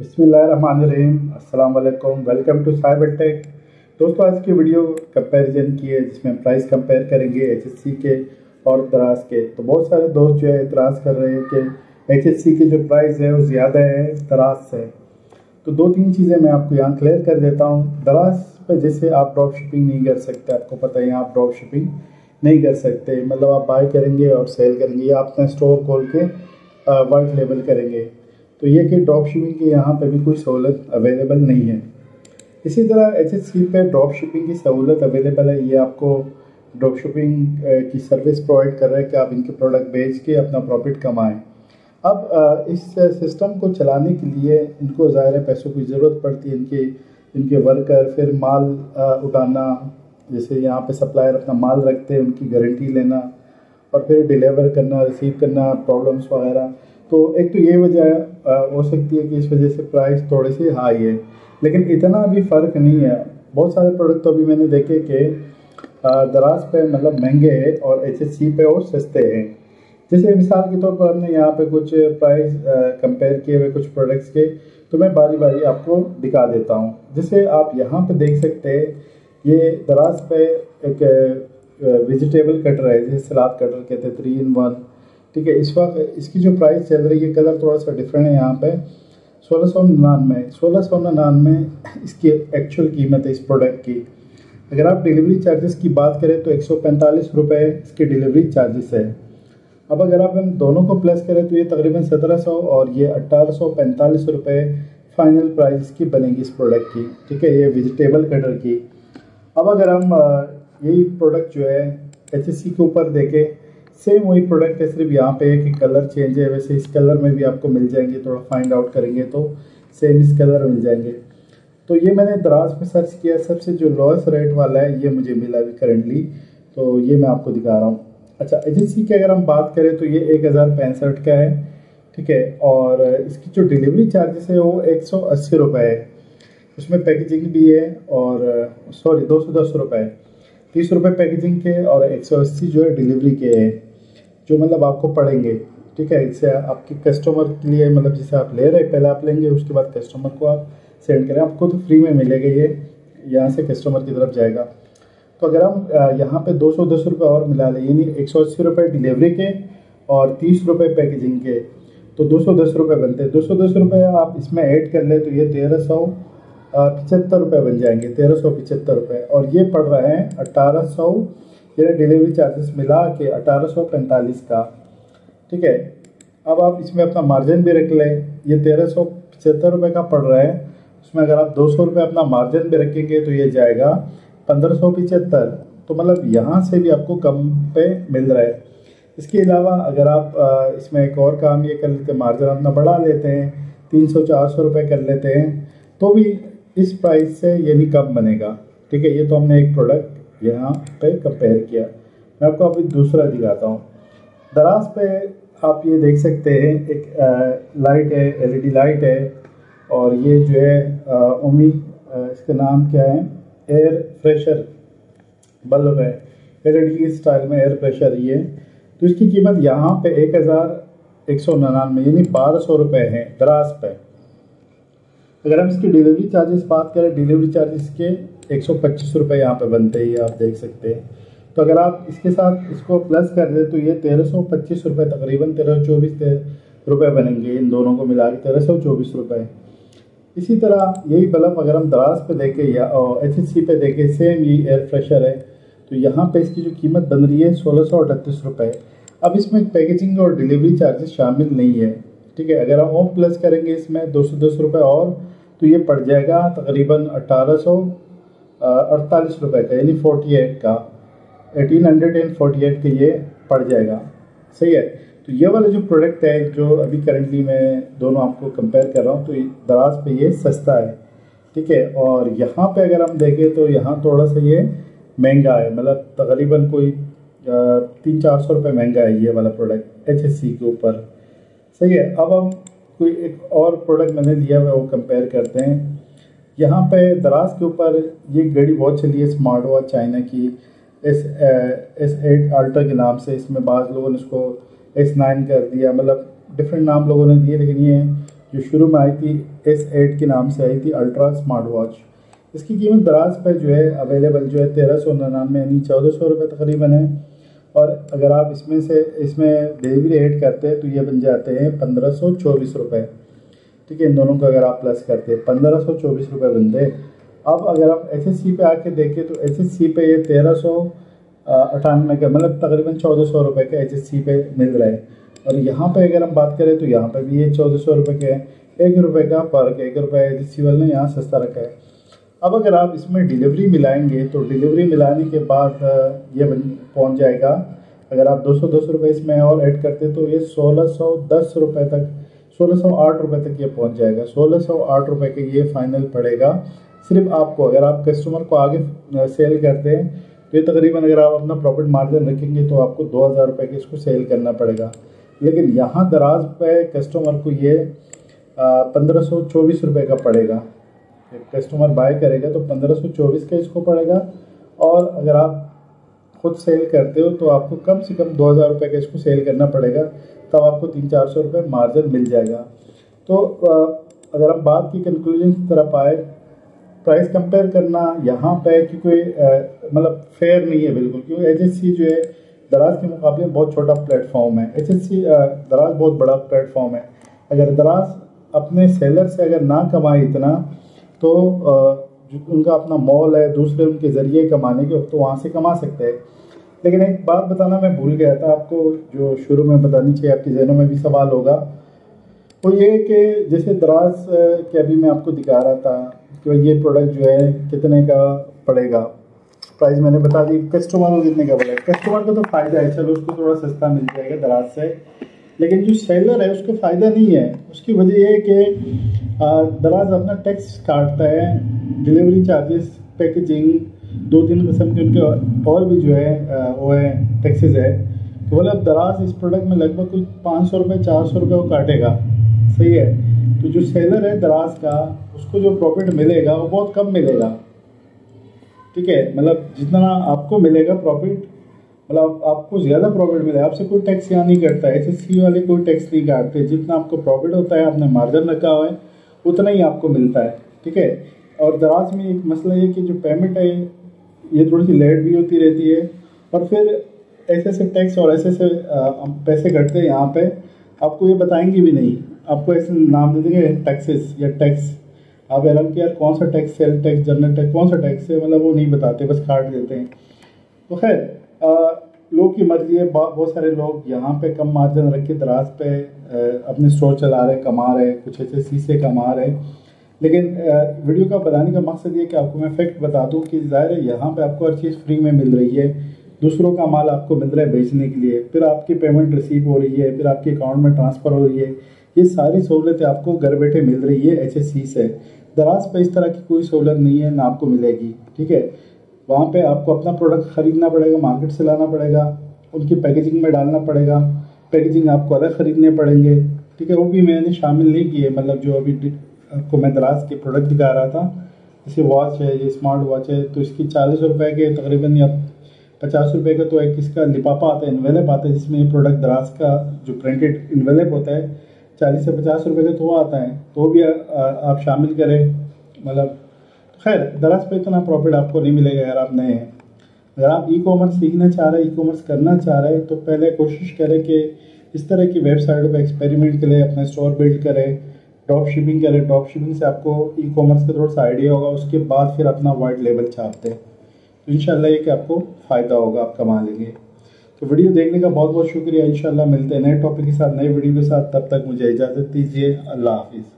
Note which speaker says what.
Speaker 1: अस्सलाम वालेकुम welcome to cyber tech दोस्तों, आज की वीडियो कंपैरिजन की है, जिसमें प्राइस कंपेयर करेंगे एचएससी के और दराज के। तो बहुत सारे दोस्त जो है इतराज़ कर रहे हैं कि एचएससी के जो प्राइस है वो ज़्यादा है दराज से तो दो तीन चीज़ें मैं आपको यहाँ क्लियर कर देता हूँ। दराज पर जैसे आप ड्रॉप शिपिंग नहीं कर सकते, आपको पता है आप ड्रॉप शिपिंग नहीं कर सकते। मतलब आप बाय करेंगे और सेल करेंगे, या अपना स्टोर खोल के वाइट लेबल करेंगे। तो ये कि ड्रॉप शिपिंग की यहाँ पर भी कोई सहूलत अवेलेबल नहीं है। इसी तरह एच एस सी पर ड्रॉप शिपिंग की सहूलत अवेलेबल है। ये आपको ड्रॉप शिपिंग की सर्विस प्रोवाइड कर रहा है कि आप इनके प्रोडक्ट बेच के अपना प्रॉफिट कमाएँ। अब इस सिस्टम को चलाने के लिए इनको ज़ाहिर पैसों की ज़रूरत पड़ती है इनके इनके वर्कर फिर माल उठाना, जैसे यहाँ पे सप्लायर अपना माल रखते हैं, उनकी गारंटी लेना, और फिर डिलीवर करना रिसीव करना प्रॉब्लम्स वगैरह। तो एक तो ये वजह हो सकती है कि इस वजह से प्राइस थोड़े से हाई है। लेकिन इतना भी फ़र्क नहीं है। बहुत सारे प्रोडक्ट तो अभी मैंने देखे कि दराज पे मतलब महँगे हैं और एच पे और सस्ते हैं। जैसे मिसाल के तौर पर हमने यहाँ पे कुछ प्राइस कंपेयर किए हुए कुछ प्रोडक्ट्स के तो मैं बारी बारी आपको दिखा देता हूँ। जैसे आप यहाँ पे देख सकते हैं, ये दराज पे एक वेजिटेबल कटर है, जैसे सलाद कटर कहते हैं थ्री इन वन ठीक है, इस वक्त इसकी जो प्राइस चल रही है कलर थोड़ा सा डिफरेंट है यहाँ पे। सोलह सौ निन्यानवे, सोलह सौ निन्यानवे इसकी एक्चुअल कीमत है इस प्रोडक्ट की। अगर आप डिलीवरी चार्जेस की बात करें तो एक सौ पैंतालीस रुपये इसके डिलीवरी चार्जेस है। अब अगर आप इन दोनों को प्लस करें तो ये तकरीबन सत्रह सौ और ये अट्ठारह सौ पैंतालीस रुपये फाइनल प्राइस की बनेगी इस प्रोडक्ट की। ठीक है, ये वेजिटेबल कटर की। अब अगर हम यही प्रोडक्ट जो है एचएससी के ऊपर देखें सेम वही प्रोडक्ट है, सिर्फ़ यहाँ पे एक कलर चेंज है, वैसे इस कलर में भी आपको मिल जाएँगे, थोड़ा फाइंड आउट करेंगे तो सेम इस कलर मिल जाएँगे। तो ये मैंने दराज पे सर्च किया, सबसे जो लोएस्ट रेट वाला है, ये मुझे मिला अभी करेंटली तो ये मैं आपको दिखा रहा हूँ। अच्छा एजेंसी की अगर हम बात करें तो ये एक हज़ार पैंसठ का है, ठीक है, और इसकी जो डिलीवरी चार्जेस है वो एक सौ अस्सी रुपये है। उसमें पैकेजिंग भी है और सॉरी दो सौ दस रुपये तीस रुपये पैकेजिंग के और एक सौ अस्सी जो है डिलीवरी के है। जो मतलब आपको पड़ेंगे ठीक है? इससे आपके कस्टमर के लिए मतलब जैसे आप ले रहे पहले आप लेंगे, उसके बाद कस्टमर को आप सेंड करें। आपको तो फ्री में मिलेगा ये, यहाँ से कस्टमर की तरफ़ जाएगा। तो अगर हम यहाँ पे दो सौ दस रुपये और मिला लें, यानी एक सौ अस्सी रुपये डिलीवरी के और तीस रुपये पैकेजिंग के तो दो सौ, दस रुपये बनते हैं। दो सौ, दस रुपये आप इसमें ऐड कर लें तो ये तेरह सौ पचहत्तर रुपये बन जाएँगे, तेरह सौ, पचहत्तर रुपये और ये पड़ रहे हैं अट्ठारह सौ ये डिलीवरी चार्जेस मिला के अठारह सौ पैंतालीस का। ठीक है? अब आप इसमें अपना मार्जिन भी रख लें। ये तेरह सौ पचहत्तर रुपये का पड़ रहा है। उसमें अगर आप दो सौ रुपये अपना मार्जिन भी रखेंगे तो ये जाएगा पंद्रह सौ पचहत्तर। तो मतलब यहाँ से भी आपको कम पे मिल रहा है। इसके अलावा अगर आप इसमें एक और काम ये कर लेते हैं मार्जिन अपना बढ़ा लेते हैं, तीन सौ चार सौ रुपये कर लेते हैं तो भी इस प्राइस से ये नहीं कम बनेगा। ठीक है? ये तो हमने एक प्रोडक्ट यहाँ पे कंपेयर किया। मैं आपको अभी दूसरा दिखाता हूँ। दराज पे आप ये देख सकते हैं एक आ, लाइट है एलईडी लाइट है और ये जो है उमी इसका नाम क्या है? एयर फ्रेशर बल्ब है। एलईडी स्टाइल में एयर प्रेशर ये तो इसकी कीमत यहाँ पे एक हज़ार एक सौ निन्यानवे यानी बारह सौ रुपये है दराज पे। अगर हम इसकी डिलीवरी चार्जेस बात करें डिलीवरी चार्जेस के एक सौ पच्चीस रुपये यहाँ पर बनते ही आप देख सकते हैं। तो अगर आप इसके साथ इसको प्लस कर दें तो ये तेरह सौ पच्चीस रुपये तकरीबन तेरह सौ चौबीस रुपये बनेंगे इन दोनों को मिला के, तेरह सौ चौबीस रुपये इसी तरह यही बल्ब अगर हम दराज पे देखें या एच एस सी पे देखें सेम ये एयर फ्रेशर है। तो यहाँ पे इसकी जो कीमत बन रही है सोलह सौ अड़तीस रुपये अब इसमें पैकेजिंग और डिलीवरी चार्जेस शामिल नहीं है। ठीक है, अगर हम वो प्लस करेंगे इसमें दो सौ दस रुपये और तो ये पड़ जाएगा तकरीबन अट्ठारह सौ अड़तालीस रुपये का, यानी फोर्टी एट का। Eighteen hundred and forty eight का ये पड़ जाएगा। सही है? तो ये वाला जो प्रोडक्ट है, जो अभी करेंटली मैं दोनों आपको कंपेयर कर रहा हूँ तो दराज पे ये सस्ता है। ठीक है? और यहाँ पे अगर हम देखें तो यहाँ थोड़ा सा ये महँगा है मतलब तकरीबन कोई तीन चार सौ रुपये महँगा है ये वाला प्रोडक्ट एच एस सी के ऊपर। सही है, अब हम कोई एक और प्रोडक्ट मैंने लिया हुआ वो कंपेयर करते हैं। यहाँ पे दराज के ऊपर ये घड़ी बहुत चली है स्मार्ट वॉच चाइना की। एस एस एट अल्ट्रा के नाम से इसमें बाद लोगों ने इसको एस नाइन कर दिया। मतलब डिफरेंट नाम लोगों ने दिए, लेकिन ये जो शुरू में आई थी, एस एट के नाम से आई थी अल्ट्रा स्मार्ट वॉच इसकी कीमत दराज पर जो है अवेलेबल जो है तेरह सौ निन्यानवे यानी चौदह सौ रुपये तकरीबन है। और अगर आप इसमें से, इसमें डिलीवरी ऐड करते हैं तो ये बन जाते हैं पंद्रह सौ चौबीस रुपये ठीक है, इन दोनों को अगर आप प्लस करते हैं, पंद्रह सौ चौबीस रुपये बनते हैं। अब अगर आप एच एस सी पे आके देखें तो एच एस सी पे ये तेरह सौ अठानवे का मतलब तकरीबन चौदह सौ रुपये का एच एस सी पे मिल रहा है। और यहाँ पे अगर हम बात करें तो यहाँ पे भी ये चौदह सौ रुपये के है। एक रुपये का फ़र्क एक रुपये एच एस सी वाले ने यहाँ सस्ता रखा है। अब अगर आप इसमें डिलीवरी मिलाएँगे तो डिलीवरी मिलाने के बाद ये बन, पहुँच जाएगा। अगर आप दो सौ दस रुपये इसमें और ऐड करते तो ये सोलह सौ दस रुपये तक, सोलह सौ आठ रुपये तक ये पहुँच जाएगा। सोलह सौ आठ रुपये के ये फाइनल पड़ेगा। सिर्फ़ आपको, अगर आप कस्टमर को आगे सेल करते हैं तो ये तकरीबन अगर आप अपना प्रॉफिट मार्जिन रखेंगे तो आपको दो हज़ार रुपये के इसको सेल करना पड़ेगा। लेकिन यहाँ दराज पे कस्टमर को ये पंद्रह सौ, चौबीस रुपये का पड़ेगा। कस्टमर बाय करेगा तो पंद्रह सौ चौबीस का इसको पड़ेगा। और अगर आप खुद सेल करते हो तो आपको कम से कम दो हज़ार रुपये का इसको सेल करना पड़ेगा। तब आपको तीन चार सौ रुपये मार्जिन मिल जाएगा। तो अगर हम बात की कंक्लूजन की तरफ़ आए प्राइस कंपेयर करना यहाँ पे कि कोई मतलब फेयर नहीं है बिल्कुल, क्योंकि एच जो है, दराज के मुकाबले बहुत छोटा प्लेटफॉर्म है। एच दराज बहुत बड़ा प्लेटफॉर्म है। अगर दराज अपने सेलर से अगर ना कमाए इतना तो उनका अपना मॉल है, दूसरे उनके ज़रिए कमाने के तो वहाँ से कमा सकते हैं। लेकिन एक बात बताना मैं भूल गया था आपको, जो शुरू में बतानी चाहिए आपके जहनों में भी सवाल होगा। वो ये कि जैसे दराज के अभी मैं आपको दिखा रहा था कि ये प्रोडक्ट जो है, कितने का पड़ेगा। प्राइस मैंने बता दी कस्टमर को कितने का पड़ेगा। कस्टमर को तो फ़ायदा है, चलो उसको थोड़ा सस्ता मिल जाएगा दराज से। लेकिन जो सेलर है, उसको फ़ायदा नहीं है। उसकी वजह यह है कि दराज अपना टैक्स काटता है, डिलीवरी चार्जेस, पैकेजिंग, दो तीन किस्म के उनके और भी जो है वो है, टैक्सेस है। तो अब दराज इस प्रोडक्ट में लगभग कुछ पाँच सौ रुपये चार सौ रुपये वो काटेगा। सही है। तो जो सेलर है दराज का, उसको जो प्रॉफिट मिलेगा, वो बहुत कम मिलेगा। ठीक है? मतलब जितना आपको मिलेगा प्रॉफिट मतलब आपको ज़्यादा प्रॉफिट मिले आपसे कोई टैक्स यहाँ नहीं कटता। एच वाले कोई टैक्स नहीं काटते। जितना आपको प्रॉफिट होता है, आपने मार्जिन रखा हुआ है, उतना ही आपको मिलता है। ठीक है? और दराज में एक मसला ये कि जो पेमेंट है, ये थोड़ी सी लेट भी होती रहती है। और फिर ऐसे ऐसे टैक्स और ऐसे ऐसे पैसे कटते हैं यहाँ पे। आपको ये बताएँगे भी नहीं। आपको ऐसे नाम दे देंगे टैक्सेस या टैक्स आप हैरान कि यार कौन सा tax sale tax general tax कौन सा टैक्स है? मतलब वो नहीं बताते, बस काट देते हैं। तो खैर लोग की मर्ज़ी है बहुत सारे लोग यहाँ पे कम मार्जिन रख के दराज पे अपने स्टोर चला रहे कमा रहे कुछ ऐसे शीशे कमा रहे लेकिन वीडियो का बनाने का मकसद ये कि आपको मैं फैक्ट बता दूँ कि ज़ाहिर है यहाँ पे आपको हर चीज़ फ्री में मिल रही है। दूसरों का माल आपको मिल रहा है बेचने के लिए, फिर आपकी पेमेंट रिसीव हो रही है, फिर आपके अकाउंट में ट्रांसफ़र हो रही है। ये सारी सहूलतें आपको घर बैठे मिल रही है एच से दराज पर इस तरह की कोई सहूलत नहीं है, ना आपको मिलेगी, ठीक है? वहाँ पे आपको अपना प्रोडक्ट ख़रीदना पड़ेगा मार्केट से लाना पड़ेगा, उनकी पैकेजिंग में डालना पड़ेगा पैकेजिंग आपको अलग ख़रीदने पड़ेंगे। ठीक है वो भी मैंने शामिल नहीं किए मतलब जो अभी आपको मैं दराज के प्रोडक्ट दिखा रहा था, जैसे वॉच है, ये स्मार्ट वॉच है तो इसकी चालीस रुपये के तकरीबन या पचास रुपये का तो एक इसका लिपापा आता है इन्वेलेप आता है, जिसमें ये प्रोडक्ट दराज का जो प्रिंटेड इन्वेलेप होता है, चालीस से पचास रुपये का तो वो आता है। तो भी आप शामिल करें मतलब खैर दरअस पे इतना प्रॉफिट आपको नहीं मिलेगा अगर आप नए हैं। अगर आप ई कॉमर्स सीखना चाह रहे हैं ई कॉमर्स करना चाह रहे हैं तो पहले कोशिश करें कि इस तरह की वेबसाइटों पर एक्सपेरिमेंट के लिए अपना स्टोर बिल्ड करें ड्रॉप शिपिंग करें। ड्रॉप शिपिंग से आपको ई कॉमर्स का थोड़ा सा आइडिया होगा, उसके बाद फिर अपना वाइट लेवल छापते हैं। तो इन ये कि आपको फ़ायदा होगा, आप कमा लेंगे। तो वीडियो देखने का बहुत बहुत शुक्रिया, इंशाल्लाह मिलते हैं नए टॉपिक के साथ, नए वीडियो के साथ। तब तक मुझे इजाज़त दीजिए, अल्लाह हाफिज़।